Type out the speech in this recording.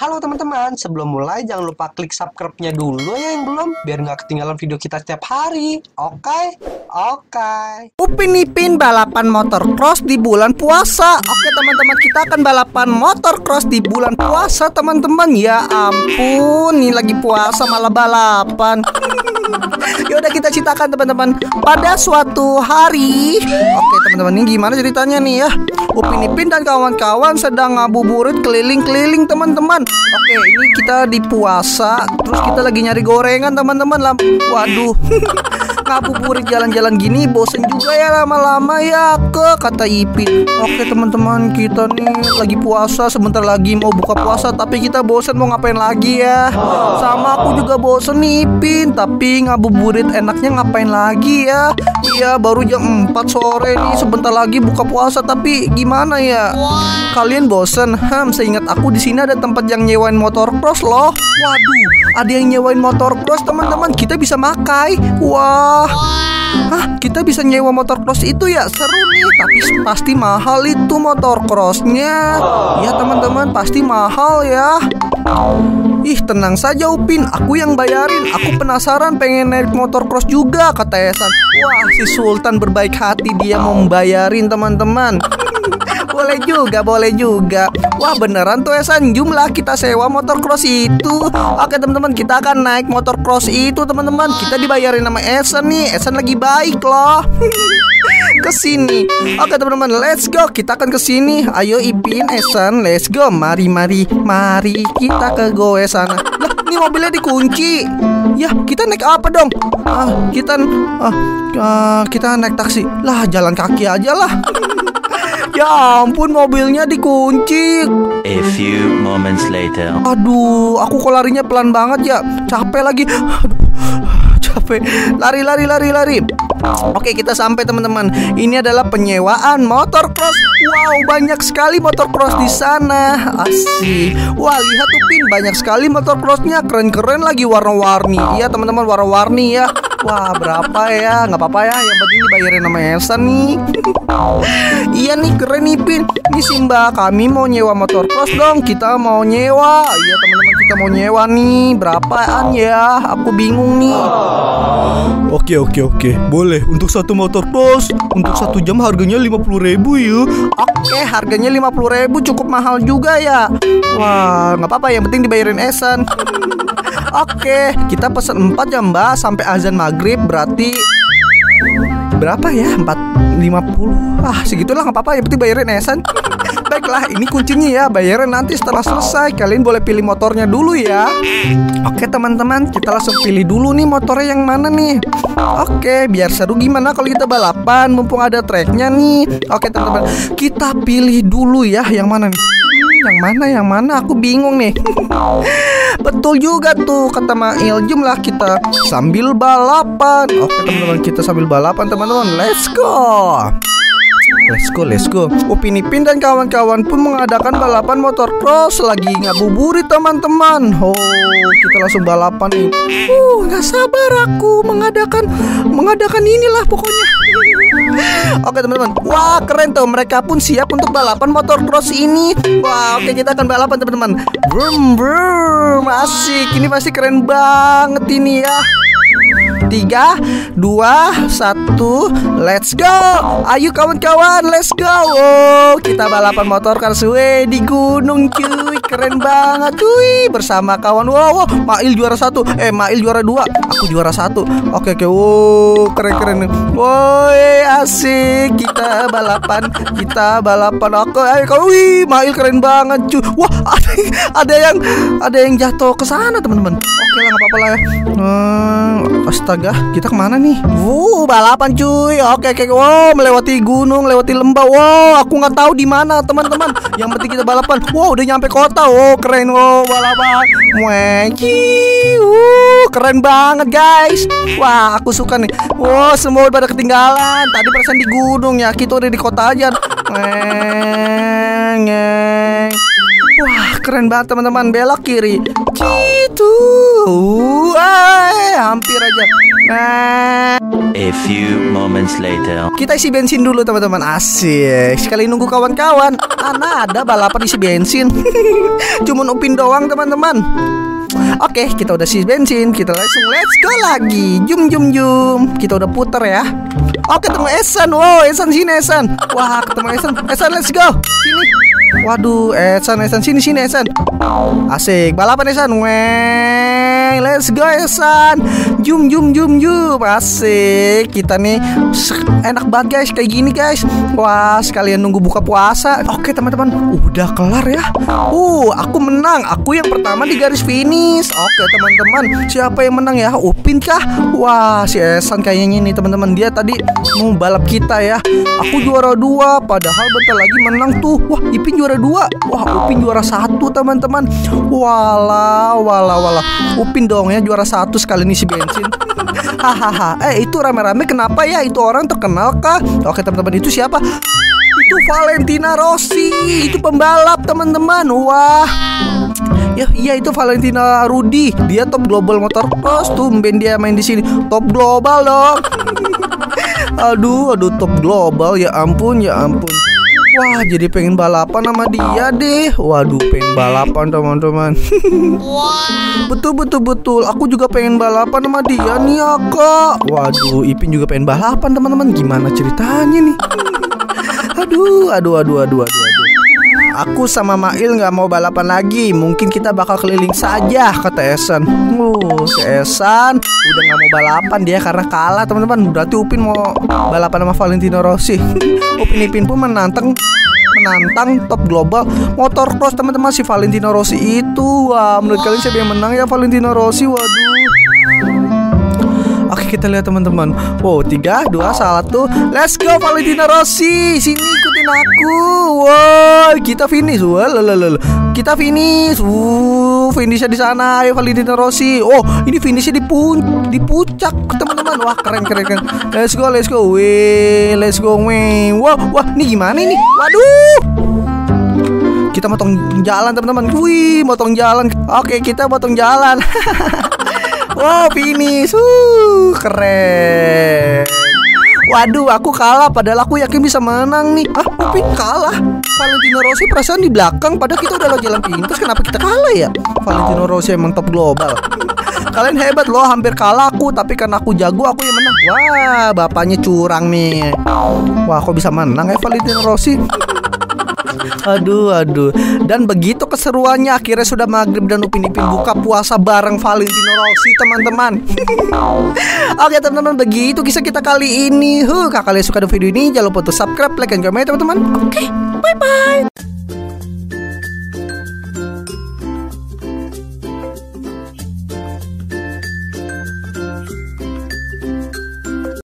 Halo teman-teman, sebelum mulai jangan lupa klik subscribe-nya dulu ya yang belum Biar nggak ketinggalan video kita setiap hari. Oke? Oke. Upin Ipin balapan motor cross di bulan puasa. Oke teman-teman kita akan balapan motor cross di bulan puasa teman-teman. Ya ampun, ini lagi puasa malah balapan. Yaudah kita ceritakan teman-teman. Pada suatu hari Oke teman-teman. Ini gimana ceritanya nih ya? Upin Ipin dan kawan-kawan sedang ngabuburit keliling-keliling teman-teman. Oke ini kita di puasa Terus kita lagi nyari gorengan teman-teman. Waduh ngabuburit jalan-jalan gini bosen juga ya lama-lama ya ke kata Ipin Oke teman-teman kita nih lagi puasa sebentar lagi mau buka puasa tapi kita bosen mau ngapain lagi ya Sama aku juga bosen nih Ipin tapi ngabuburit enaknya ngapain lagi ya Iya baru jam 4 sore nih sebentar lagi buka puasa tapi gimana ya Kalian bosen? Hmm, seingat aku di sini ada tempat yang nyewain motor cross loh. Waduh, ada yang nyewain motor cross teman-teman. Kita bisa makai. Wah. Hah, kita bisa nyewa motor cross itu ya? Seru nih, tapi pasti mahal itu motor crossnya. Ya teman-teman, pasti mahal ya. Ih tenang saja Upin Aku yang bayarin Aku penasaran pengen naik motor cross juga Kata Esan Wah si Sultan berbaik hati Dia membayarin teman-teman boleh juga, boleh juga. Wah beneran tuh Esan jumlah kita sewa motor cross itu. Oke teman-teman kita akan naik motor cross itu teman-teman. Kita dibayarin sama Esan nih. Esan lagi baik loh. ke sini. Oke teman-teman, let's go. Kita akan ke sini. Ayo Ipin, Esan, let's go. Mari, mari, mari kita ke goe sana. Lah, ini mobilnya dikunci. Ya, kita naik apa dong? Ah, kita ah, ah, kita naik taksi. Lah, jalan kaki aja lah. Ya ampun mobilnya dikunci. A few moments later. Aduh aku kok larinya pelan banget ya. Capek lagi. Aduh capek. Lari lari lari lari. Oke kita sampai teman-teman. Ini adalah penyewaan motor cross Wow banyak sekali motor cross di sana. Asik. Wah lihat tuh Pin. Banyak sekali motor crossnya Keren-keren lagi warna-warni. Iya teman-teman warna-warni ya Wah berapa ya? Nggak apa-apa ya Yang penting dibayarin sama Elsa nih. Iya nih keren nih Pin. Ini Simba kami mau nyewa motor cross dong. Kita mau nyewa. Iya teman-teman kita mau nyewa nih. Berapaan ya? Aku bingung nih. Oke oke oke. Boleh untuk satu motor cross Untuk satu jam harganya 50 ribu ya Oke harganya 50 ribu cukup mahal juga ya. Wah nggak apa-apa yang penting dibayarin Esan Oke kita pesen 4 ya mbak. Sampai azan maghrib berarti Berapa ya? 4 50 Ah segitulah nggak apa-apa. Yang penting bayarin Esan Baiklah ini kuncinya ya. Bayarin nanti setelah selesai. Kalian boleh pilih motornya dulu ya. Oke teman-teman Kita langsung pilih dulu nih motornya yang mana nih. Oke biar seru gimana kalau kita balapan. Mumpung ada tracknya nih. Oke teman-teman Kita pilih dulu ya Yang mana nih yang mana yang mana aku bingung nih Betul juga tuh kata Mail Jumlah kita sambil balapan Oke teman-teman kita sambil balapan teman-teman Let's go Let's go, let's go. Upin Ipin dan kawan-kawan pun mengadakan balapan motor cross lagi ngabuburit teman-teman. Oh, kita langsung balapan nih. Uh, nggak sabar aku mengadakan mengadakan inilah pokoknya. Oke teman-teman, wah keren tuh mereka pun siap untuk balapan motor cross ini. Wah, oke kita akan balapan teman-teman. Brum brum, asik. Ini pasti keren banget ini ya. Tiga, dua, satu, let's go. Ayo kawan-kawan, let's go. Oh, Kita balapan motor Karsue di gunung cuy. Keren banget cuy. Bersama kawan Wow, wow. Mail juara satu. Eh, Mail juara dua. Aku juara satu. Oke, oke. Wow, keren-keren Woi, asik. Kita balapan Kita balapan. Oke, ayo kau Wih, Mail keren banget cuy. Wah, ada, yang Ada yang jatuh ke sana teman-teman Oke lah, nggak apa-apa lah ya hmm, Astaga, kita ke mana nih? Wuh, balapan cuy. Oke, oke, wow, melewati gunung, lewati lembah. Wow, aku nggak tahu di mana, teman-teman. Yang penting kita balapan. Wow, udah nyampe kota. Wow, keren. Wow, balapan. Weki, uh, keren banget, guys. Wah, aku suka nih. Wow, semua pada ketinggalan. Tadi perasaan di gunung ya. Kita udah di kota aja. Ngeng. Wah, keren banget teman-teman. Belok kiri. Gitu. Wah, hampir aja. Nah, A few moments later. kita isi bensin dulu teman-teman. Asik. Sekali nunggu kawan-kawan. Mana ada balapan isi bensin. Cuman upin doang teman-teman. Oke kita udah isi bensin. Kita langsung let's go lagi. Jum jum jum. Kita udah puter ya. Oke ketemu Esan Wow Esan sini Esan Wah ketemu Esan Esan let's go. Sini Waduh Esan Esan sini sini Esan Asik. Balapan Esan Weng Let's go Esan Jum jum jum jum. Asik. Kita nih Enak banget guys. Kayak gini guys. Wah sekalian nunggu buka puasa. Oke teman-teman. Udah kelar ya? Uh aku menang. Aku yang pertama di garis finish. Oke teman-teman. Siapa yang menang ya? Upin kah? Wah si Esan kayaknya nih teman-teman. Dia tadi mau balap kita ya. Aku juara dua Padahal bentar lagi menang tuh. Wah Ipin juara dua. Wah Upin juara satu teman-teman. Walah Walah Walah. Upin dong ya juara satu sekali nih si bensin. Hahaha. Eh itu rame-rame. Kenapa ya? Itu orang terkenal kah? Oke teman-teman itu siapa? Itu Valentina Rossi. Itu pembalap teman-teman. Wah. Ya, iya itu Valentina Rudi. Dia top global motocross tuh, ben dia main di sini. Top global dong. aduh, aduh top global. Ya ampun, ya ampun. Wah, jadi pengen balapan sama dia deh. Waduh, pengen balapan teman-teman. betul betul betul. Aku juga pengen balapan sama dia nih ya kak. Waduh, Ipin juga pengen balapan teman-teman. Gimana ceritanya nih? aduh, aduh, aduh, aduh, aduh, aduh. Aku sama Mail nggak mau balapan lagi. Mungkin kita bakal keliling saja kata Esan. Uh, si Esan udah nggak mau balapan dia karena kalah teman-teman. Berarti Upin mau balapan sama Valentino Rossi. Upin Ipin pun menantang menantang top global motor cross teman-teman si Valentino Rossi itu. Wah, menurut kalian siapa yang menang ya Valentino Rossi? Waduh. Oke kita lihat teman-teman Wow tiga dua satu Let's go Valentino Rossi Sini ikutin aku. Wow kita finish. Wah. Kita finish. Wuh finishnya di sana Ayo Valentino Rossi. Oh ini finishnya di pun di puncak teman-teman. Wah keren keren keren. Let's go let's go. Weh let's go weh. Wah wah ini gimana ini? Waduh. Kita motong jalan teman-teman. Wih motong jalan. Oke kita motong jalan. Wow finish. Uh, Keren Waduh aku kalah Padahal aku yakin bisa menang nih. Ah Upin kalah. Valentino Rossi perasaan di belakang Padahal kita udah lo jalan pintas Kenapa kita kalah ya? Valentino Rossi emang top global. Kalian hebat loh hampir kalah aku Tapi karena aku jago aku yang menang. Wah bapaknya curang nih. Wah kok bisa menang ya Valentino Rossi Aduh, aduh. Dan begitu keseruannya akhirnya sudah maghrib dan Upin Ipin buka puasa bareng Valentino Rossi, teman-teman. Oke, teman-teman, begitu kisah kita kali ini. Huh, kalau kalian suka dengan video ini, jangan lupa untuk subscribe, like, dan komen, teman-teman. Oke, bye-bye.